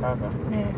가다가 네.